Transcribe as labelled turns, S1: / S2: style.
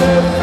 S1: live.